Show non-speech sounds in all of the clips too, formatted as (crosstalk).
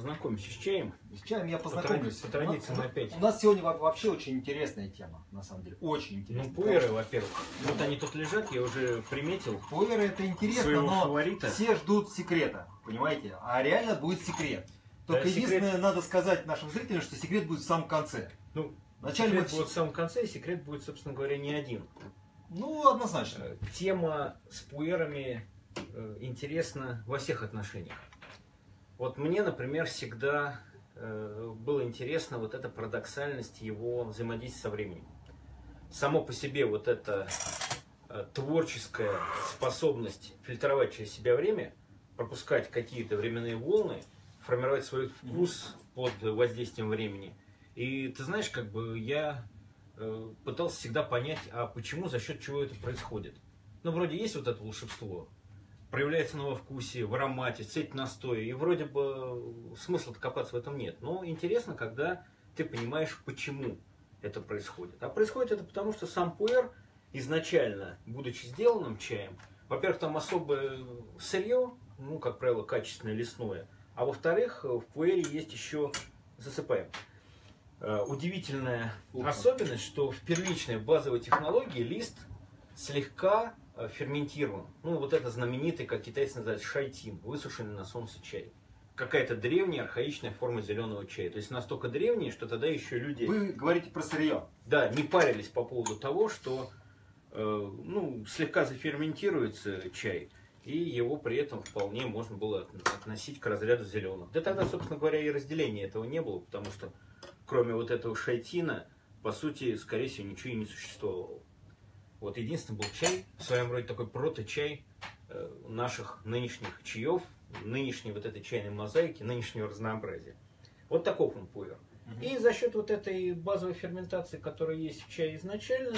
познакомимся с чаем. С чаем я познакомлюсь. По традиции у, опять. У нас сегодня вообще очень интересная тема, на самом деле. Очень Ну, интересная. пуэры, во-первых. Вот они тут лежат, я уже приметил. Пуэры это интересно, но фаворита. все ждут секрета, понимаете? А реально будет секрет. Только Да, секрет- единственное, надо сказать нашим зрителям, что секрет будет в самом конце. Ну, Вначале секрет мы будет в самом конце, и секрет будет, собственно говоря, не один. Ну, однозначно. Тема с пуэрами э, интересна во всех отношениях. Вот мне, например, всегда э, было интересно вот эта парадоксальность его взаимодействия со временем. Само по себе вот эта э, творческая способность фильтровать через себя время, пропускать какие-то временные волны, формировать свой вкус под воздействием времени. И ты знаешь, как бы я э, пытался всегда понять, а почему, за счет чего это происходит. Ну, вроде есть вот это волшебство, проявляется во вкусе, в аромате, цвете настоя, и вроде бы смысла копаться в этом нет. Но интересно, когда ты понимаешь, почему это происходит. А происходит это потому, что сам пуэр изначально, будучи сделанным чаем, во-первых, там особое сырье, ну, как правило, качественное лесное, а во-вторых, в пуэре есть еще, засыпаем, Э, удивительная Ух. особенность, что в первичной базовой технологии лист слегка ферментирован. Ну, вот это знаменитый, как китайцы называют, шайтин, высушенный на солнце чай. Какая-то древняя, архаичная форма зеленого чая. То есть настолько древняя, что тогда еще люди Вы говорите про сырье. да, не парились по поводу того, что э, ну, слегка заферментируется чай, и его при этом вполне можно было относить к разряду зеленых. Да тогда, собственно говоря, и разделения этого не было, потому что кроме вот этого шайтина, по сути, скорее всего, ничего и не существовало. Вот единственный был чай, в своем роде такой прото-чай э, наших нынешних чаев, нынешней вот этой чайной мозаики, нынешнего разнообразия. Вот таков он пуэр. И за счет вот этой базовой ферментации, которая есть в чае изначально,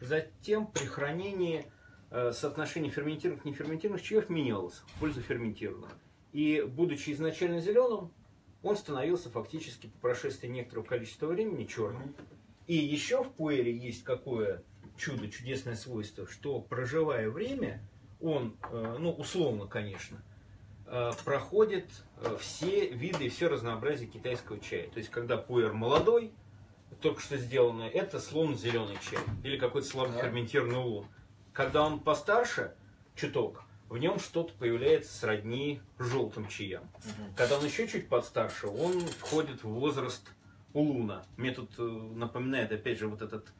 затем при хранении э, соотношение ферментированных и неферментированных чаев менялось в пользу ферментированных. И будучи изначально зеленым, он становился фактически по прошествии некоторого количества времени черным. И еще в пуэре есть какое чудо, чудесное свойство, что проживая время, он, э, ну условно, конечно, э, проходит э, все виды и все разнообразие китайского чая. То есть, когда пуэр молодой, только что сделанное, это словно зеленый чай или какой-то слабо ферментированный улун. Когда он постарше, чуток, в нем что-то появляется сродни желтым чаям. Когда он еще чуть подстарше, он входит в возраст улуна. Мне тут напоминает, опять же, вот этот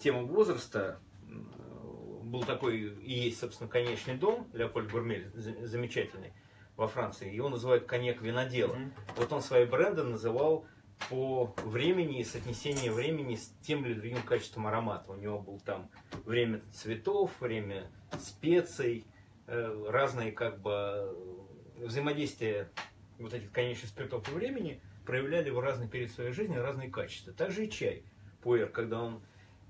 тему возраста. Э, Был такой и есть, собственно, конечный дом, Леопольд Гурмель, за- замечательный, во Франции. Его называют коньяк винодела. Мгм. Вот он свои бренды называл по времени и соотнесению времени с тем или другим качеством аромата. У него был там время цветов, время специй, э, разные как бы э, взаимодействия вот этих конечных спиртов и времени проявляли в разный период своей жизни разные качества. Также и чай. Пуэр, когда он э,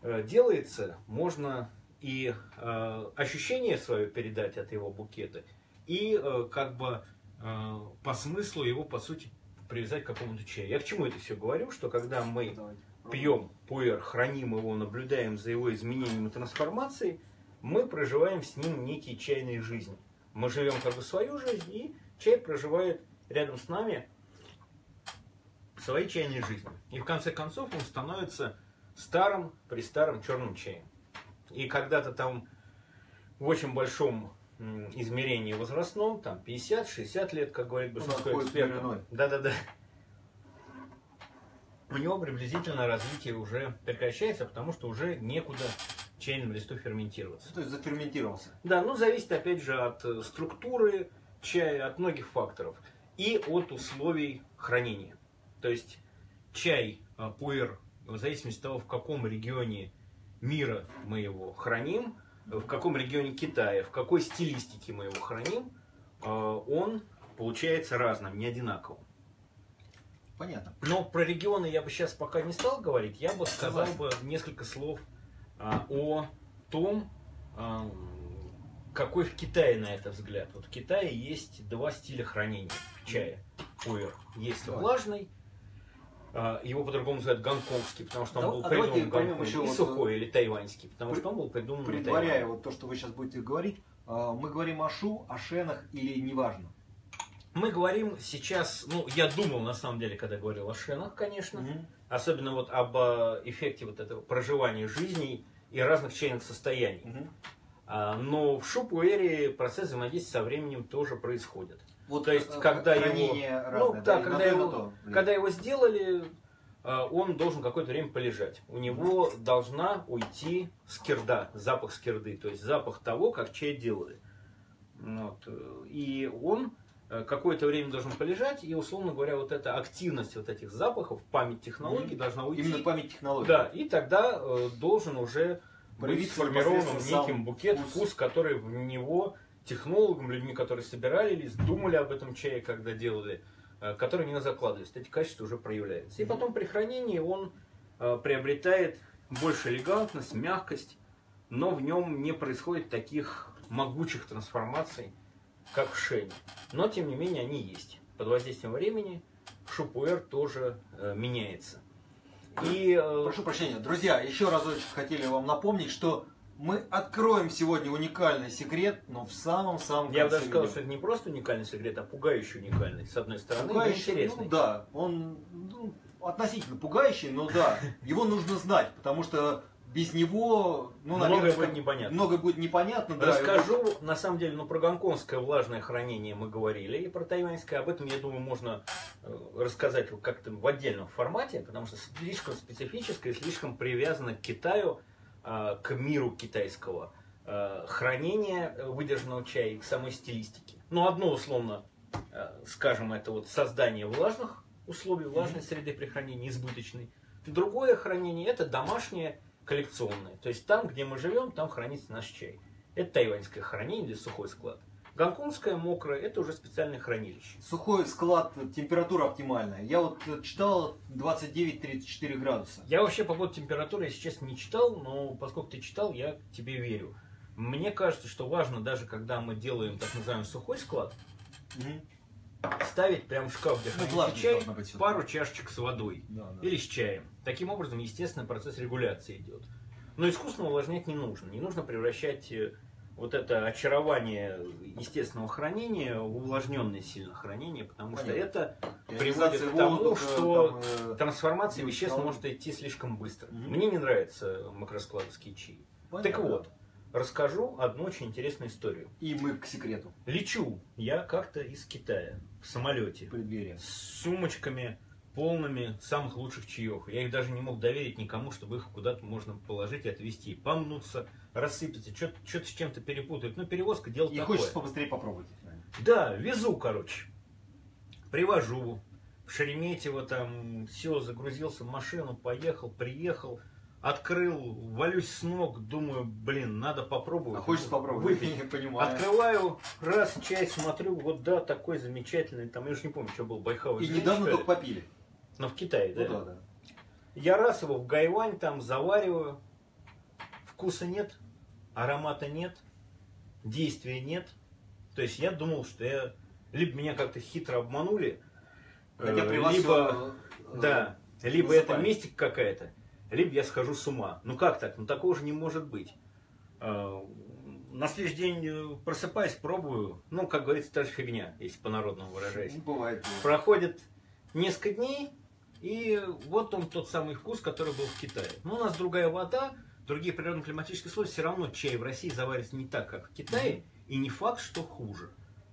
делается, можно и э, ощущение свое передать от его букета, и э, как бы э, по смыслу его, по сути, привязать к какому-то чаю. Я к чему это все говорю, что когда мы пьем пуэр, храним его, наблюдаем за его изменением и трансформацией, мы проживаем с ним некие чайные жизни. Мы живем как бы свою жизнь, и чай проживает рядом с нами своей чайной жизнью. И в конце концов он становится старым, престарым черным чаем. И когда-то там в очень большом измерении возрастном, там 50-60 лет, как говорит большинство экспертов. Да-да-да. У него приблизительно развитие уже прекращается, потому что уже некуда чайному листу ферментироваться. То есть заферментировался. Да, ну зависит опять же от э, структуры чая, от многих факторов. И от условий хранения. То есть чай, э, пуэр, в зависимости от того, в каком регионе мира мы его храним, э, в каком регионе Китая, в какой стилистике мы его храним, э, он получается разным, не одинаковым. Понятно. Но про регионы я бы сейчас пока не стал говорить, я бы сказал бы несколько слов а, о том, а, какой в Китае на это взгляд. Вот в Китае есть два стиля хранения чая, пуэр. Есть влажный, его по-другому называют гонконгский, потому что он Да- был а придуман Гонконге, еще и вот, сухой, или тайваньский, потому при- что он был придуман Предваряя вот то, что вы сейчас будете говорить, а, мы говорим о шу, о шенах или неважно. Мы говорим сейчас, ну, я думал, на самом деле, когда говорил о шинах, конечно, Мгм. особенно вот об э, эффекте вот этого проживания жизней и разных чайных состояний. А, Но в шупуэре процесс взаимодействия со временем тоже происходит. Вот, То есть, э, когда его- разное, ну, да, когда его- то. Когда его сделали, э, он должен какое-то время полежать. У него должна уйти скирда, запах скирды, то есть запах того, как чай делали. Вот. э, И он какое-то время должен полежать, и, условно говоря, вот эта активность вот этих запахов, память технологий Мгм. должна уйти. Именно память технологий. Да, и тогда э, должен уже быть Проявиться сформирован неким букет, вкус. вкус, который в него технологам, людьми, которые собирались, думали об этом чае, когда делали, э, которые не закладывались. Эти качества уже проявляются. И потом при хранении он э, приобретает больше элегантность, мягкость, но в нем не происходит таких могучих трансформаций, как в шене. Но, тем не менее, они есть. Под воздействием времени шупуэр тоже э, меняется. И э, Прошу прощения, друзья, еще разочек хотели вам напомнить, что мы откроем сегодня уникальный секрет, но в самом-самом Я бы даже сказал, что это не просто уникальный секрет, а пугающий уникальный. С одной стороны, Пугающий, интересный. ну да, он ну, относительно пугающий, но да, его нужно знать, потому что без него, ну, Многое наверное, будет непонятно. Многое будет непонятно, да. Расскажу, на самом деле, ну, про гонконгское влажное хранение мы говорили, и про тайваньское. Об этом, я думаю, можно э, рассказать как-то в отдельном формате, потому что слишком специфическое, слишком привязано к Китаю, к миру китайского. Хранение э, выдержанного чая и к самой стилистике. Ну, одно, условно, э, скажем, это вот создание влажных условий, влажной среды при хранении, избыточной. Другое хранение – это домашнее, коллекционное. То есть там, где мы живем, там хранится наш чай. Это тайваньское хранение или сухой склад. Гонконгское мокрое – это уже специальное хранилище. Сухой склад, температура оптимальная. Я вот э, читал 29-34 градуса. Я вообще по поводу температуры, если честно, не читал, но поскольку ты читал, я тебе верю. Мне кажется, что важно, даже когда мы делаем так называемый сухой склад, Мгм. ставить прямо в шкаф, где Ну, чай, быть пару чашечек с водой. Да, да. или с чаем. Таким образом, естественно, процесс регуляции идет. Но искусственно увлажнять не нужно. Не нужно превращать э, вот это очарование естественного хранения в увлажненное сильно хранение, потому что Понятно. это Ионизация приводит к тому, воздуха, что там, э, трансформация веществ стало- может идти слишком быстро. Мгм. Мне не нравятся макроскладовские чаи. Так понятно. вот, расскажу одну очень интересную историю. И мы к секрету. Лечу я как-то из Китая в самолете Преддверие. с сумочками полными самых лучших чаев. Я их даже не мог доверить никому, чтобы их куда-то можно положить и отвезти. Помнутся, рассыпятся, что-то с чем-то перепутают. Ну, перевозка дело И такое. хочется побыстрее попробовать. Да, везу, короче. Привожу. В Шереметьево там все, загрузился в машину, поехал, приехал, открыл, валюсь с ног, думаю, блин, надо попробовать. А хочется попробовать. Выпить. (laughs) Понимаю. Открываю, раз, чай, смотрю, вот да, такой замечательный, там, я уж не помню, что был, байховый. И недавно только попили. Но в Китае, да. Ну да, да. Я раз его в гайвань там завариваю, вкуса нет, аромата нет, действия нет. То есть я думал, что я либо меня как-то хитро обманули, Хотя э, при вас либо, всё, э, да, либо это высыпали. мистика какая-то, либо я схожу с ума. Ну как так? Ну такого же не может быть. Э, На следующий день э, просыпаюсь, пробую. Ну, как говорится, та же фигня, если по-народному выражаясь. Ну, бывает. Проходит несколько дней, и вот он тот самый вкус, который был в Китае. Но у нас другая вода, другие природно-климатические условия, все равно чай в России заварится не так, как в Китае, и не факт, что хуже.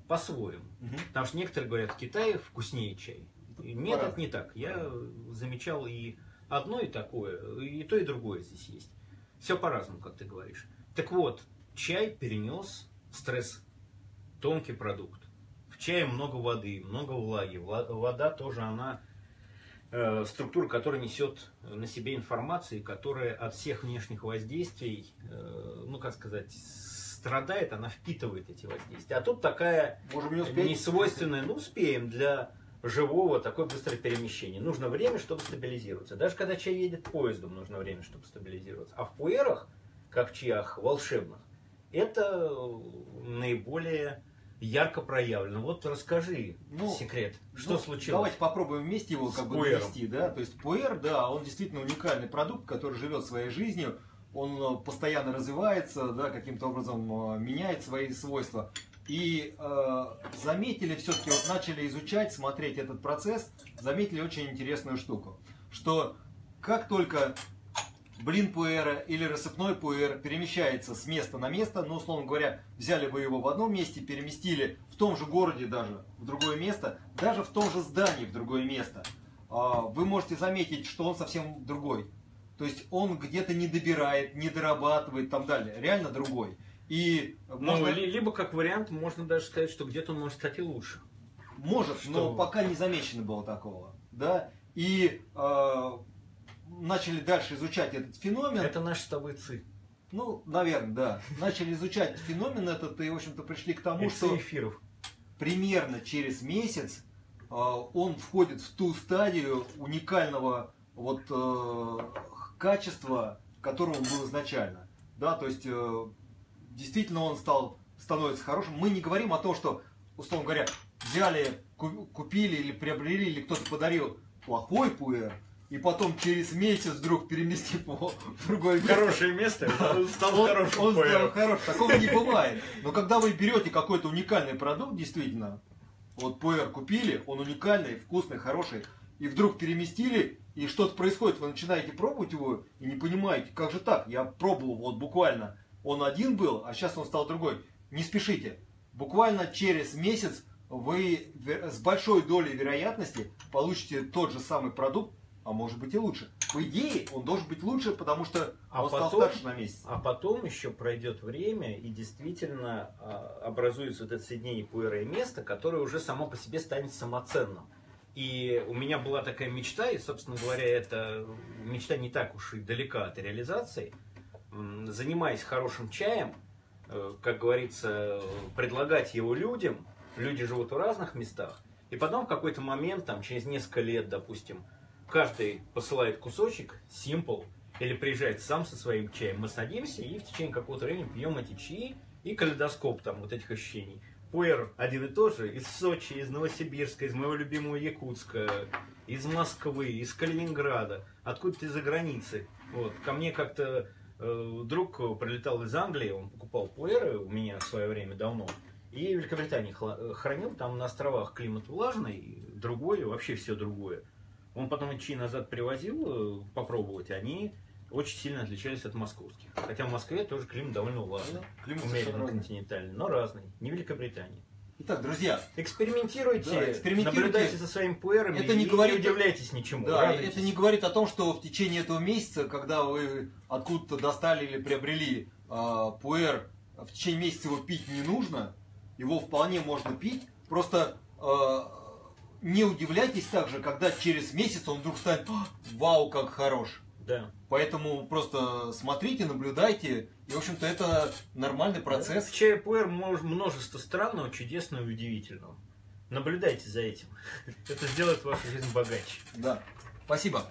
По-своему. Мгм. Потому что некоторые говорят, в Китае вкуснее чай. И Нет, это не так. Я замечал и одно, и такое, и то, и другое здесь есть. Все по-разному, как ты говоришь. Так вот, чай перенес стресс. Тонкий продукт. В чае много воды, много влаги. Вла- Вода тоже она структура, которая несет на себе информацию, которая от всех внешних воздействий, э, ну как сказать, страдает, она впитывает эти воздействия. А тут такая Можем не успеть. не свойственное, ну успеем для живого такое быстрое перемещение. Нужно время, чтобы стабилизироваться. Даже когда чай едет поездом, нужно время, чтобы стабилизироваться. А в пуэрах, как в чаях волшебных, это наиболее ярко проявлено. Вот расскажи Ну, секрет. Что Ну, случилось? Давайте попробуем вместе его как бы довести, да. То есть пуэр, да, он действительно уникальный продукт, который живет своей жизнью, он э, постоянно развивается, да, каким-то образом э, меняет свои свойства. И э, заметили все-таки, вот начали изучать, смотреть этот процесс, заметили очень интересную штуку, что как только блин пуэра или рассыпной пуэр перемещается с места на место, ну, условно говоря, взяли вы его в одном месте, переместили в том же городе даже в другое место, даже в том же здании в другое место, а, вы можете заметить, что он совсем другой. То есть он где-то не добирает, не дорабатывает и так далее. Реально другой. И Ну, можно- ли- либо как вариант, можно даже сказать, что где-то он может стать и лучше. Может, Что но пока не замечено было такого. Да? И э, начали дальше изучать этот феномен. Это наши с тобой цы. Ну, наверное, да. Начали изучать феномен этот и, в общем-то, пришли к тому, что эфиров. примерно через месяц э, он входит в ту стадию уникального вот э, качества, которым он был изначально. Да, то есть э, действительно он стал становится хорошим. Мы не говорим о том, что, условно говоря, взяли, ку- купили или приобрели, или кто-то подарил плохой пуэр, и потом через месяц вдруг переместив его в другое место, Хорошее место, он стал он, хорошим он стал хорош. Такого не бывает. Но когда вы берете какой-то уникальный продукт, действительно, вот пуэр купили, он уникальный, вкусный, хороший, и вдруг переместили, и что-то происходит, вы начинаете пробовать его и не понимаете, как же так? Я пробовал вот буквально, он один был, а сейчас он стал другой. Не спешите. Буквально через месяц вы с большой долей вероятности получите тот же самый продукт, а может быть и лучше. По идее, он должен быть лучше, потому что А он стал потом- старше на месяц. А потом еще пройдет время, и действительно а, образуется вот это соединение пуэра и места, которое уже само по себе станет самоценным. И у меня была такая мечта, и, собственно говоря, эта мечта не так уж и далека от реализации. Занимаясь хорошим чаем, э, как говорится, предлагать его людям, люди живут в разных местах, и потом в какой-то момент, там, через несколько лет, допустим, каждый посылает кусочек, simple, или приезжает сам со своим чаем, мы садимся и в течение какого-то времени пьем эти чаи и калейдоскоп там вот этих ощущений. Пуэр один и тот же, из Сочи, из Новосибирска, из моего любимого Якутска, из Москвы, из Калининграда, откуда-то из-за границы. Вот. Ко мне как-то э, друг прилетал из Англии, он покупал пуэры у меня в свое время давно, и в Великобритании хла- хранил, там на островах климат влажный, другой, вообще все другое. Он потом чаи назад привозил э, попробовать, они очень сильно отличались от московских. Хотя в Москве тоже климат довольно влажный, Климат умеренно континентальный, но разный, не Великобритании. Итак, друзья, Экспериментируйте, Да, экспериментируйте. наблюдайте за своими пуэрами Это не и говорит- не удивляйтесь ничему. да, радуйтесь. это не говорит о том, что в течение этого месяца, когда вы откуда-то достали или приобрели а, пуэр, в течение месяца его пить не нужно, его вполне можно пить, просто а, не удивляйтесь также, когда через месяц он вдруг станет «А, «Вау, как хорош!» Да. Поэтому просто смотрите, наблюдайте, и, в общем-то, это нормальный процесс. В чае пуэр множество странного, чудесного и удивительного. Наблюдайте за этим. (laughs) Это сделает вашу жизнь богаче. Да. Спасибо.